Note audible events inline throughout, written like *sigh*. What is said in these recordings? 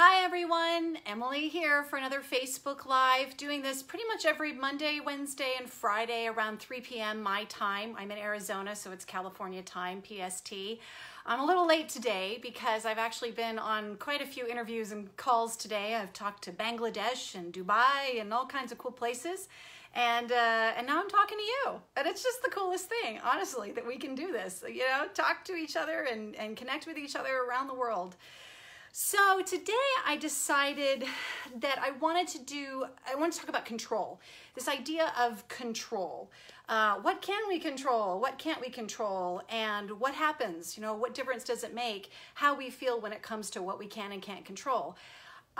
Hi everyone, Emily here for another Facebook Live, doing this pretty much every Monday, Wednesday, and Friday around 3 p.m. my time. I'm in Arizona, so it's California time, PST. I'm a little late today because I've actually been on quite a few interviews and calls today. I've talked to Bangladesh and Dubai and all kinds of cool places. And, uh, and now I'm talking to you. And it's just the coolest thing, honestly, that we can do this. You know, talk to each other and, and connect with each other around the world. So today I decided that I wanted to do, I want to talk about control. This idea of control. Uh, what can we control? What can't we control? And what happens? You know, what difference does it make how we feel when it comes to what we can and can't control?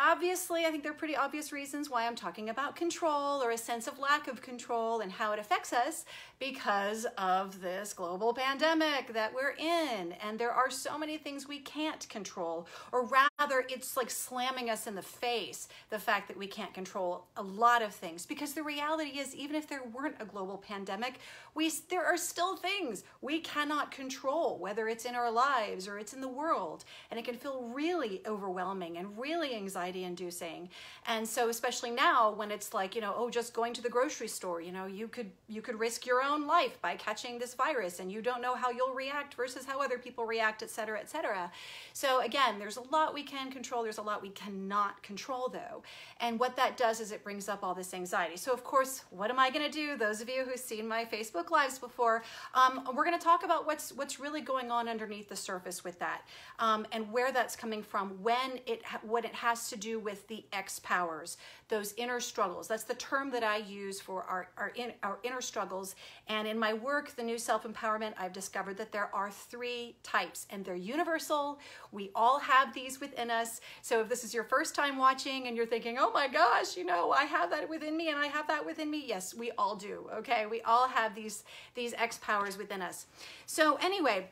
Obviously, I think there are pretty obvious reasons why I'm talking about control or a sense of lack of control and how it affects us because of this global pandemic that we're in. And there are so many things we can't control, or rather, it's like slamming us in the face the fact that we can't control a lot of things. Because the reality is, even if there weren't a global pandemic, we there are still things we cannot control, whether it's in our lives or it's in the world. And it can feel really overwhelming and really anxiety anxiety inducing. And so especially now when it's like, you know, oh, just going to the grocery store, you know, you could you could risk your own life by catching this virus and you don't know how you'll react versus how other people react, et cetera, et cetera. So again, there's a lot we can control. There's a lot we cannot control though. And what that does is it brings up all this anxiety. So of course, what am I going to do? Those of you who've seen my Facebook lives before, um, we're going to talk about what's what's really going on underneath the surface with that um, and where that's coming from when it what it has to do with the exPowers, those inner struggles. That's the term that I use for our, our, in, our inner struggles. And in my work, The New Self Empowerment, I've discovered that there are three types and they're universal. We all have these within us. So if this is your first time watching and you're thinking, oh my gosh, you know, I have that within me and I have that within me. Yes, we all do. Okay. We all have these, these exPowers within us. So anyway,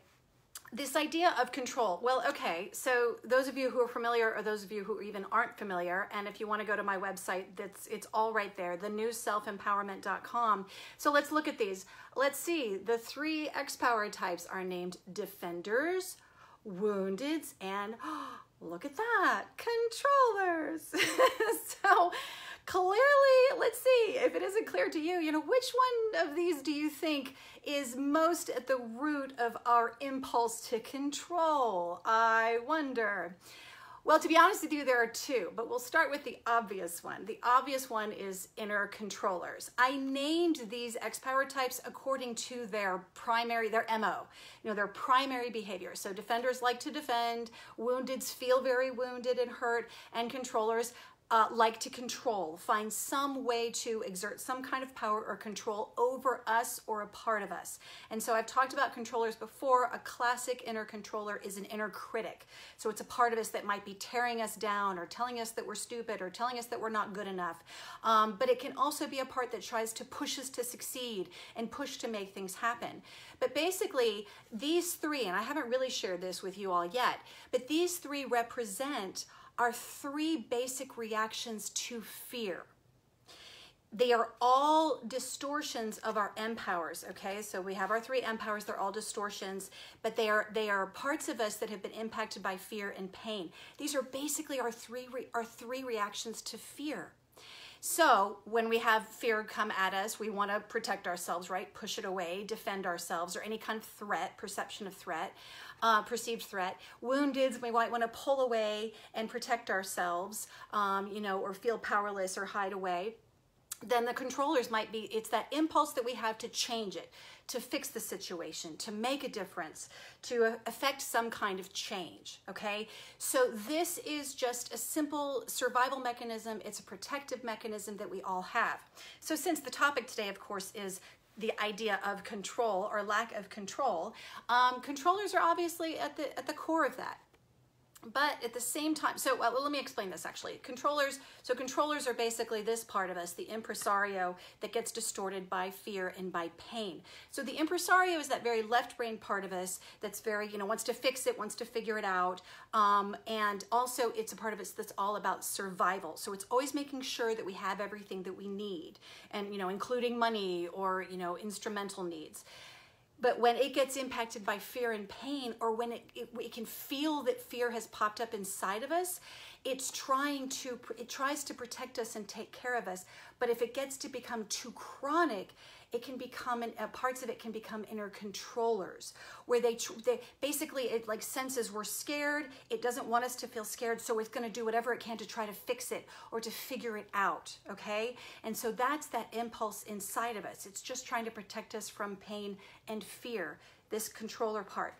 this idea of control. Well, okay, so those of you who are familiar or those of you who even aren't familiar, and if you want to go to my website, that's it's all right there, thenewselfempowerment.com. So let's look at these. Let's see, the three exPower types are named defenders, woundeds, and oh, *gasps* look at that, controllers. *laughs* so clearly, let's see if it isn't clear to you, you know, which one of these do you think is most at the root of our impulse to control? I wonder. Well, to be honest with you, there are two, but we'll start with the obvious one. The obvious one is inner controllers. I named these exPower types according to their primary, their MO, you know, their primary behavior. So defenders like to defend, woundeds feel very wounded and hurt, and controllers uh, like to control, find some way to exert some kind of power or control over us or a part of us. And so I've talked about controllers before. A classic inner controller is an inner critic. So it's a part of us that might be tearing us down or telling us that we're stupid or telling us that we're not good enough. Um, but it can also be a part that tries to push us to succeed and push to make things happen. But basically, these three, and I haven't really shared this with you all yet, but these three represent are three basic reactions to fear. They are all distortions of our M powers, okay? So we have our three M powers, they're all distortions, but they are they are parts of us that have been impacted by fear and pain. These are basically our three our three reactions to fear. So when we have fear come at us, we want to protect ourselves, right? Push it away, defend ourselves, or any kind of threat, perception of threat, uh, perceived threat. Wounded, we might want to pull away and protect ourselves, um, you know, or feel powerless or hide away then the controllers might be it's that impulse that we have to change it to fix the situation to make a difference to affect some kind of change okay? So this is just a simple survival mechanism. It's a protective mechanism that we all have. So since the topic today of course is the idea of control or lack of control um, controllers are obviously at the at the core of that but at the same time, so well, let me explain this actually. Controllers, so controllers are basically this part of us, the impresario that gets distorted by fear and by pain. So the impresario is that very left brain part of us that's very, you know, wants to fix it, wants to figure it out. Um, and also it's a part of us that's all about survival. So it's always making sure that we have everything that we need and, you know, including money or, you know, instrumental needs. But when it gets impacted by fear and pain, or when it, it, can feel that fear has popped up inside of us, it's trying to it tries to protect us and take care of us. But if it gets to become too chronic it can become an, uh, parts of it can become inner controllers where they they basically it like senses we're scared it doesn't want us to feel scared so it's going to do whatever it can to try to fix it or to figure it out okay and so that's that impulse inside of us it's just trying to protect us from pain and fear this controller part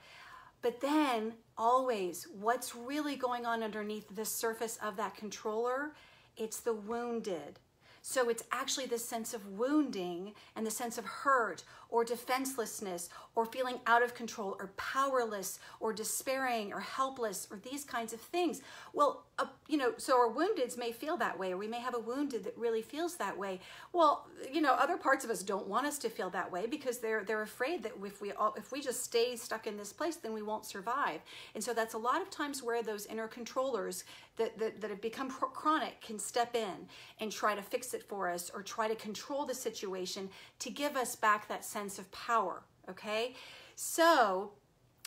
but then always what's really going on underneath the surface of that controller? It's the wounded. So it's actually the sense of wounding and the sense of hurt or defenselessness or feeling out of control or powerless or despairing or helpless or these kinds of things. Well, uh, you know, so our woundeds may feel that way or we may have a wounded that really feels that way. Well, you know, other parts of us don't want us to feel that way because they're they're afraid that if we all, if we just stay stuck in this place then we won't survive. And so that's a lot of times where those inner controllers that, that, that have become chronic can step in and try to fix it for us or try to control the situation to give us back that sense of power, okay? So,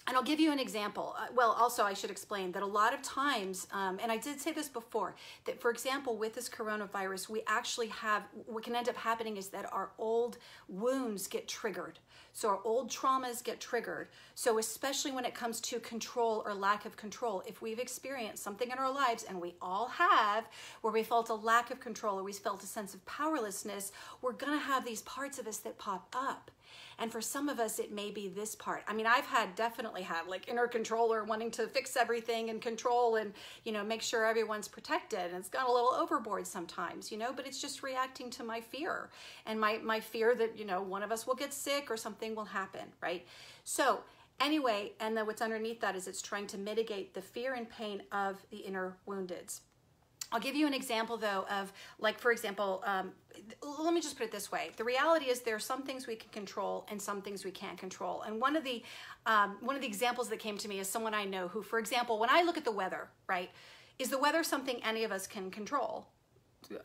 and I'll give you an example. Uh, well, also, I should explain that a lot of times, um, and I did say this before, that for example, with this coronavirus, we actually have, what can end up happening is that our old wounds get triggered. So our old traumas get triggered. So especially when it comes to control or lack of control, if we've experienced something in our lives, and we all have, where we felt a lack of control or we felt a sense of powerlessness, we're gonna have these parts of us that pop up. And for some of us, it may be this part. I mean, I've had definitely had like inner controller wanting to fix everything and control and, you know, make sure everyone's protected. And it's gone a little overboard sometimes, you know, but it's just reacting to my fear and my, my fear that, you know, one of us will get sick or something will happen, right? So, anyway, and then what's underneath that is it's trying to mitigate the fear and pain of the inner woundeds. I'll give you an example though of like, for example, um, let me just put it this way. The reality is there are some things we can control and some things we can't control. And one of the, um, one of the examples that came to me is someone I know who, for example, when I look at the weather, right, is the weather something any of us can control?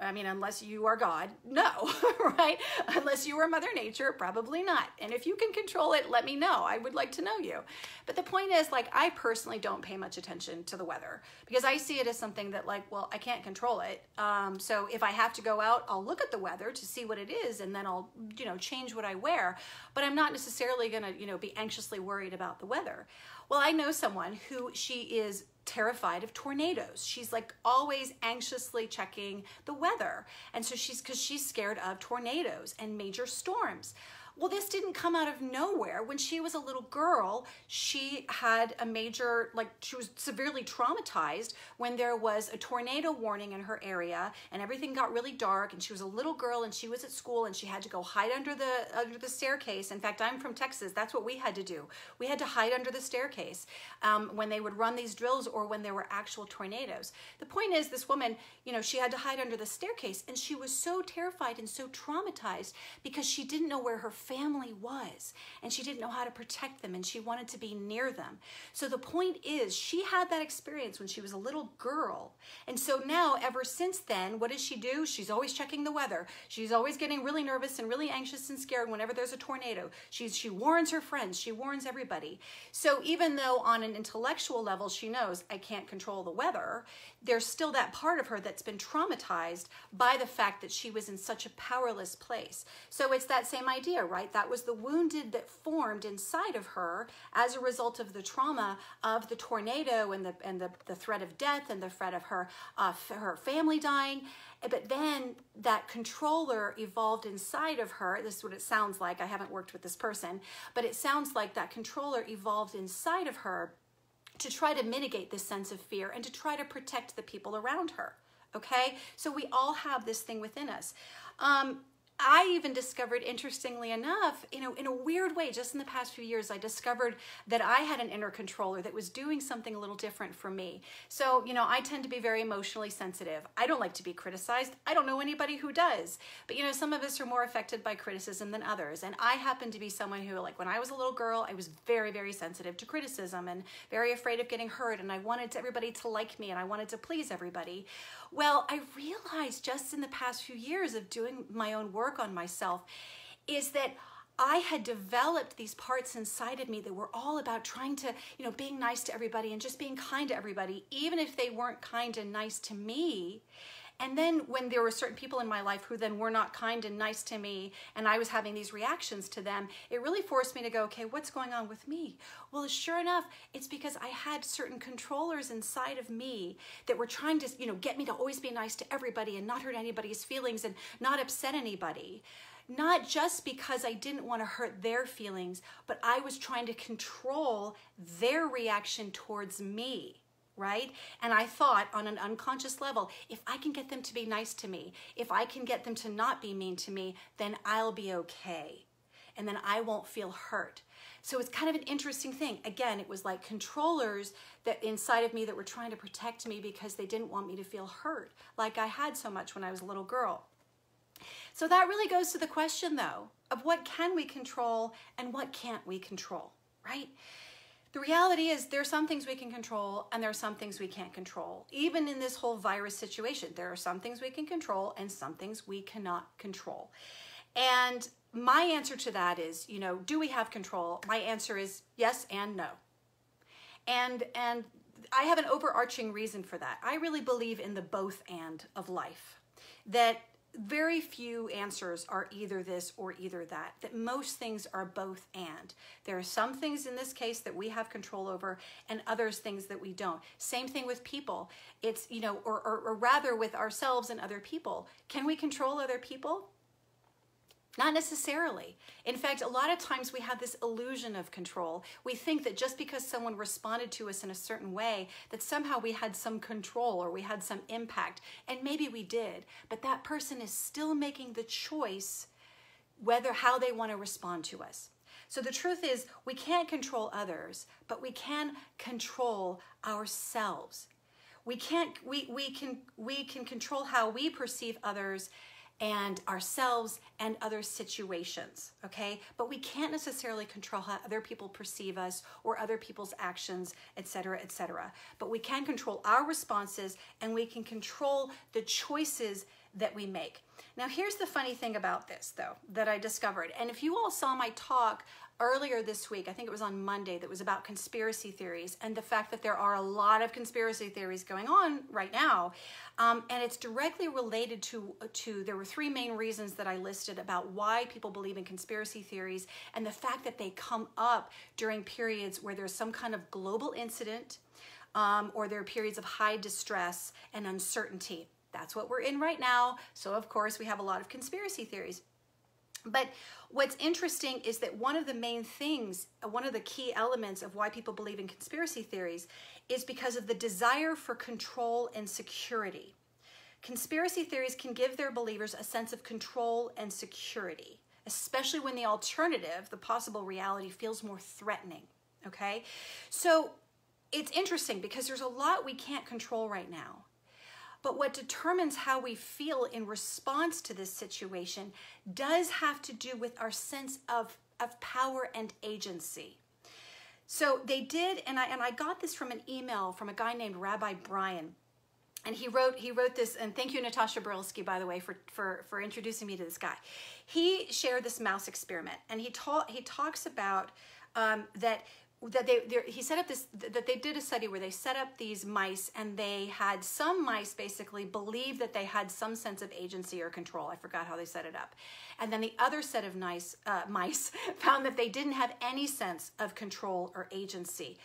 I mean, unless you are God, no, *laughs* right? Unless you are Mother Nature, probably not. And if you can control it, let me know. I would like to know you. But the point is, like, I personally don't pay much attention to the weather because I see it as something that, like, well, I can't control it. Um, so if I have to go out, I'll look at the weather to see what it is and then I'll, you know, change what I wear. But I'm not necessarily going to, you know, be anxiously worried about the weather. Well, I know someone who she is terrified of tornadoes. She's like always anxiously checking the weather. And so she's because she's scared of tornadoes and major storms. Well, this didn't come out of nowhere. When she was a little girl, she had a major, like, she was severely traumatized when there was a tornado warning in her area and everything got really dark. And she was a little girl and she was at school and she had to go hide under the under the staircase. In fact, I'm from Texas. That's what we had to do. We had to hide under the staircase um, when they would run these drills or when there were actual tornadoes. The point is, this woman, you know, she had to hide under the staircase and she was so terrified and so traumatized because she didn't know where her family was and she didn't know how to protect them and she wanted to be near them. So the point is she had that experience when she was a little girl. And so now ever since then, what does she do? She's always checking the weather. She's always getting really nervous and really anxious and scared whenever there's a tornado. She's, she warns her friends. She warns everybody. So even though on an intellectual level she knows I can't control the weather, there's still that part of her that's been traumatized by the fact that she was in such a powerless place. So it's that same idea, right? That was the wounded that formed inside of her as a result of the trauma of the tornado and the and the, the threat of death and the threat of her uh, her family dying. But then that controller evolved inside of her. This is what it sounds like. I haven't worked with this person, but it sounds like that controller evolved inside of her to try to mitigate this sense of fear and to try to protect the people around her. Okay, so we all have this thing within us. Um, I even discovered, interestingly enough, you know, in a weird way, just in the past few years, I discovered that I had an inner controller that was doing something a little different for me. So, you know, I tend to be very emotionally sensitive. I don't like to be criticized. I don't know anybody who does. But, you know, some of us are more affected by criticism than others. And I happen to be someone who, like, when I was a little girl, I was very, very sensitive to criticism and very afraid of getting hurt. And I wanted everybody to like me and I wanted to please everybody. Well, I realized just in the past few years of doing my own work on myself is that I had developed these parts inside of me that were all about trying to, you know, being nice to everybody and just being kind to everybody, even if they weren't kind and nice to me. And then when there were certain people in my life who then were not kind and nice to me, and I was having these reactions to them, it really forced me to go, okay, what's going on with me? Well, sure enough, it's because I had certain controllers inside of me that were trying to, you know, get me to always be nice to everybody and not hurt anybody's feelings and not upset anybody not just because I didn't want to hurt their feelings, but I was trying to control their reaction towards me, right? And I thought on an unconscious level, if I can get them to be nice to me, if I can get them to not be mean to me, then I'll be okay. And then I won't feel hurt. So it's kind of an interesting thing. Again, it was like controllers that inside of me that were trying to protect me because they didn't want me to feel hurt, like I had so much when I was a little girl. So that really goes to the question though, of what can we control and what can't we control, right? The reality is there are some things we can control and there are some things we can't control. Even in this whole virus situation, there are some things we can control and some things we cannot control. And my answer to that is, you know, do we have control? My answer is yes and no. And and I have an overarching reason for that. I really believe in the both and of life. That very few answers are either this or either that, that most things are both and. There are some things in this case that we have control over and others things that we don't. Same thing with people. It's, you know, or, or, or rather with ourselves and other people. Can we control other people? Not necessarily. In fact, a lot of times we have this illusion of control. We think that just because someone responded to us in a certain way, that somehow we had some control or we had some impact. And maybe we did, but that person is still making the choice whether how they want to respond to us. So the truth is, we can't control others, but we can control ourselves. We can't we we can we can control how we perceive others and ourselves and other situations, okay? But we can't necessarily control how other people perceive us or other people's actions, etc., etc. But we can control our responses and we can control the choices that we make. Now, here's the funny thing about this, though, that I discovered. And if you all saw my talk earlier this week, I think it was on Monday, that was about conspiracy theories and the fact that there are a lot of conspiracy theories going on right now. Um, and it's directly related to, to, there were three main reasons that I listed about why people believe in conspiracy theories and the fact that they come up during periods where there's some kind of global incident um, or there are periods of high distress and uncertainty. That's what we're in right now. So, of course, we have a lot of conspiracy theories. But what's interesting is that one of the main things, uh, one of the key elements of why people believe in conspiracy theories is because of the desire for control and security. Conspiracy theories can give their believers a sense of control and security, especially when the alternative, the possible reality, feels more threatening. Okay? So it's interesting because there's a lot we can't control right now. But what determines how we feel in response to this situation does have to do with our sense of, of power and agency. So they did, and I, and I got this from an email from a guy named Rabbi Brian. And he wrote he wrote this, and thank you, Natasha Brylski, by the way, for, for, for introducing me to this guy. He shared this mouse experiment, and he, ta- he talks about um, that that they he set up this that they did a study where they set up these mice and they had some mice basically believe that they had some sense of agency or control. I forgot how they set it up. And then the other set of nice uh, *laughs* mice found that they didn't have any sense of control or agency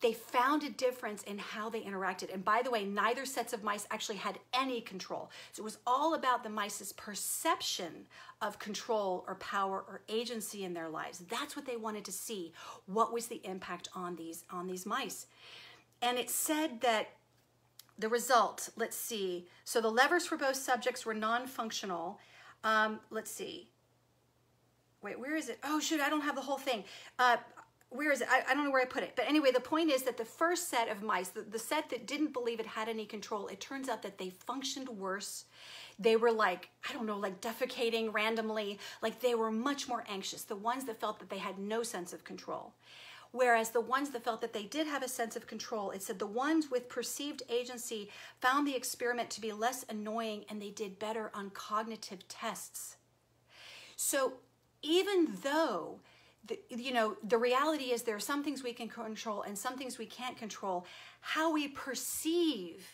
they found a difference in how they interacted. And by the way, neither sets of mice actually had any control. So it was all about the mice's perception of control or power or agency in their lives. That's what they wanted to see. What was the impact on these on these mice? And it said that the result, let's see. So the levers for both subjects were non-functional. Um, let's see. Wait, where is it? Oh, shoot, I don't have the whole thing. Uh, where is it? I, I, don't know where I put it. But anyway, the point is that the first set of mice, the, the set that didn't believe it had any control, it turns out that they functioned worse. They were like, I don't know, like defecating randomly. Like they were much more anxious. The ones that felt that they had no sense of control. Whereas the ones that felt that they did have a sense of control, it said the ones with perceived agency found the experiment to be less annoying and they did better on cognitive tests. So even though the, you know the reality is there are some things we can control and some things we can't control how we perceive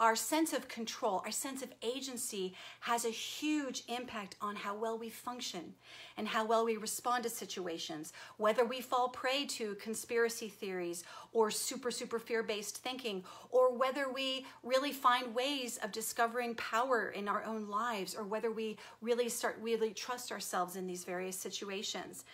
our sense of control, our sense of agency has a huge impact on how well we function and how well we respond to situations, whether we fall prey to conspiracy theories or super, super fear based thinking, or whether we really find ways of discovering power in our own lives, or whether we really start, really trust ourselves in these various situations.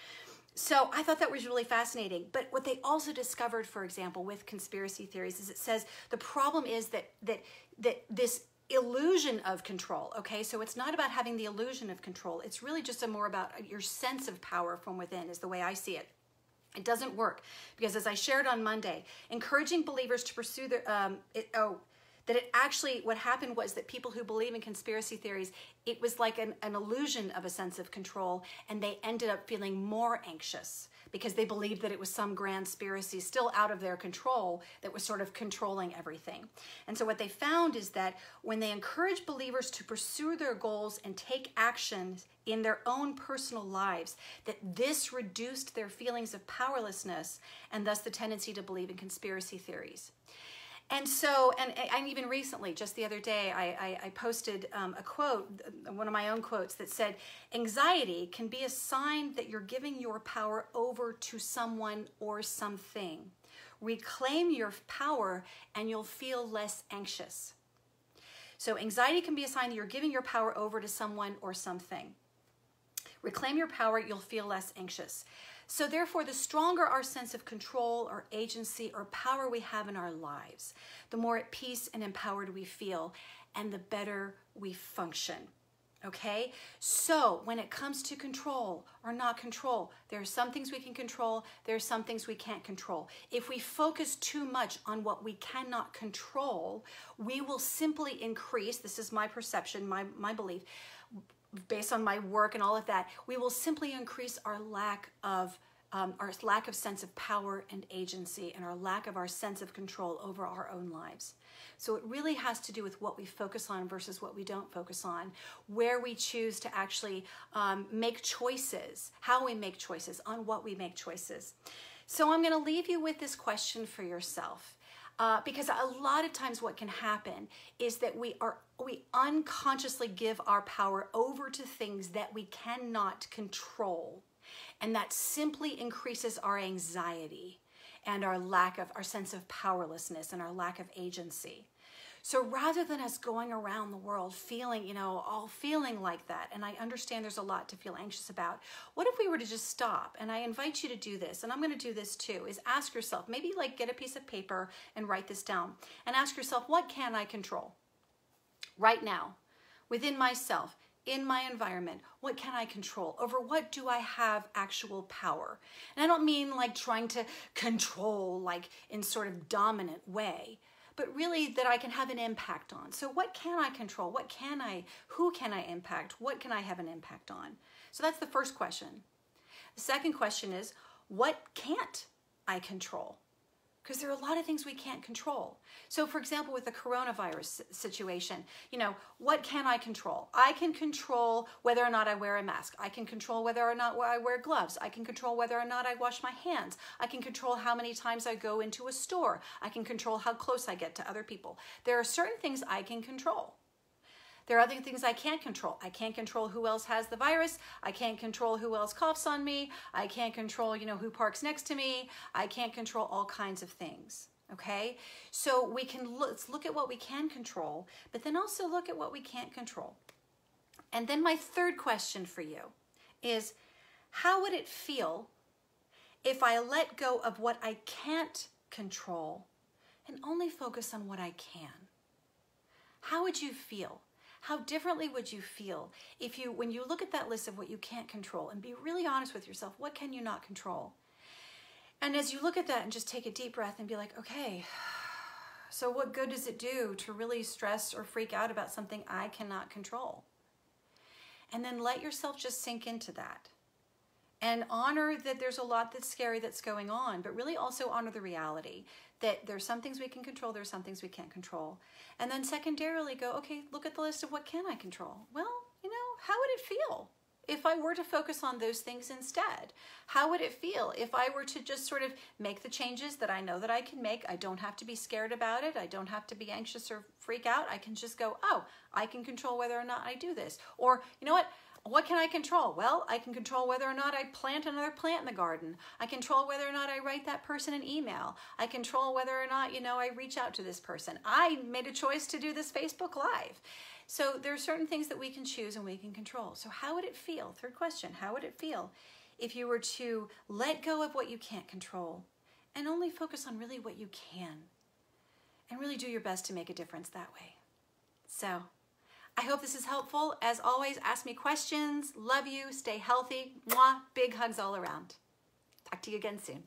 So I thought that was really fascinating. But what they also discovered, for example, with conspiracy theories, is it says the problem is that that that this illusion of control okay? So it's not about having the illusion of control. It's really just a more about your sense of power from within is the way i see it. It doesn't work because as i shared on monday encouraging believers to pursue the um, it, oh that it actually what happened was that people who believe in conspiracy theories it was like an, an illusion of a sense of control and they ended up feeling more anxious because they believed that it was some grand conspiracy still out of their control that was sort of controlling everything. And so what they found is that when they encourage believers to pursue their goals and take action in their own personal lives, that this reduced their feelings of powerlessness and thus the tendency to believe in conspiracy theories. And so, and, and even recently, just the other day, I, I, I posted um, a quote, one of my own quotes that said, Anxiety can be a sign that you're giving your power over to someone or something. Reclaim your power and you'll feel less anxious. So, anxiety can be a sign that you're giving your power over to someone or something. Reclaim your power, you'll feel less anxious. So, therefore, the stronger our sense of control or agency or power we have in our lives, the more at peace and empowered we feel, and the better we function. Okay, so when it comes to control or not control, there are some things we can control, there are some things we can't control. If we focus too much on what we cannot control, we will simply increase this is my perception, my, my belief based on my work and all of that, we will simply increase our lack of um, our lack of sense of power and agency and our lack of our sense of control over our own lives. So it really has to do with what we focus on versus what we don't focus on, where we choose to actually um, make choices, how we make choices, on what we make choices. So I'm going to leave you with this question for yourself. Uh, because a lot of times what can happen is that we are we unconsciously give our power over to things that we cannot control. And that simply increases our anxiety and our lack of our sense of powerlessness and our lack of agency so rather than us going around the world feeling, you know, all feeling like that, and I understand there's a lot to feel anxious about, what if we were to just stop? And I invite you to do this, and I'm going to do this too, is ask yourself, maybe like get a piece of paper and write this down, and ask yourself, what can I control right now within myself? in my environment, what can I control? Over what do I have actual power? And I don't mean like trying to control like in sort of dominant way, but really that I can have an impact on. So what can I control? What can I, who can I impact? What can I have an impact on? So that's the first question. The second question is, what can't I control? Because there are a lot of things we can't control. So, for example, with the coronavirus situation, you know, what can I control? I can control whether or not I wear a mask. I can control whether or not I wear gloves. I can control whether or not I wash my hands. I can control how many times I go into a store. I can control how close I get to other people. There are certain things I can control. There are other things I can't control. I can't control who else has the virus. I can't control who else coughs on me. I can't control, you know, who parks next to me. I can't control all kinds of things. Okay? So we can look, let's look at what we can control, but then also look at what we can't control. And then my third question for you is how would it feel if I let go of what I can't control and only focus on what I can? How would you feel? How differently would you feel if you, when you look at that list of what you can't control and be really honest with yourself, what can you not control? And as you look at that and just take a deep breath and be like, okay, *sighs* so what good does it do to really stress or freak out about something I cannot control? And then let yourself just sink into that and honor that there's a lot that's scary that's going on, but really also honor the reality that there's some things we can control, there's some things we can't control. And then secondarily go, okay, look at the list of what can I control? Well, you know, how would it feel if I were to focus on those things instead? How would it feel if I were to just sort of make the changes that I know that I can make? I don't have to be scared about it. I don't have to be anxious or freak out. I can just go, oh, I can control whether or not I do this. Or, you know what? What can I control? Well, I can control whether or not I plant another plant in the garden. I control whether or not I write that person an email. I control whether or not, you know, I reach out to this person. I made a choice to do this Facebook Live. So there are certain things that we can choose and we can control. So how would it feel? Third question, how would it feel if you were to let go of what you can't control and only focus on really what you can and really do your best to make a difference that way? So I hope this is helpful. As always, ask me questions. Love you. Stay healthy. Mwah. Big hugs all around. Talk to you again soon.